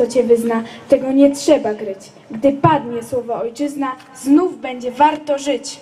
kto cię wyzna, tego nie trzeba gryć. Gdy padnie słowo ojczyzna, znów będzie warto żyć.